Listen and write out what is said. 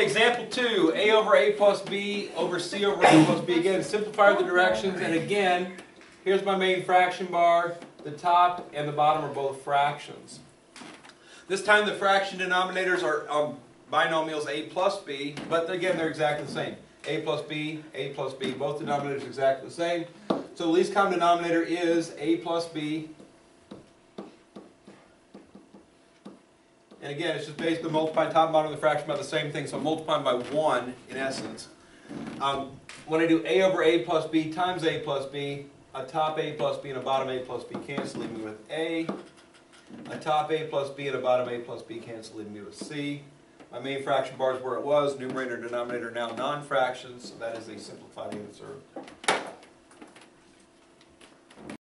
Okay, example two, a over a plus b over c over a plus b. Again, simplify the directions, and again, here's my main fraction bar. The top and the bottom are both fractions. This time the fraction denominators are um, binomials a plus b, but again, they're exactly the same. a plus b, a plus b, both denominators exactly the same. So the least common denominator is a plus b. And again, it's just basically multiplying top and bottom of the fraction by the same thing, so multiplying by 1 in essence. Um, when I do a over a plus b times a plus b, a top a plus b and a bottom a plus b cancel, leaving me with a. A top a plus b and a bottom a plus b cancel, leaving me with c. My main fraction bar is where it was, numerator and denominator now non-fractions, so that is a simplified answer.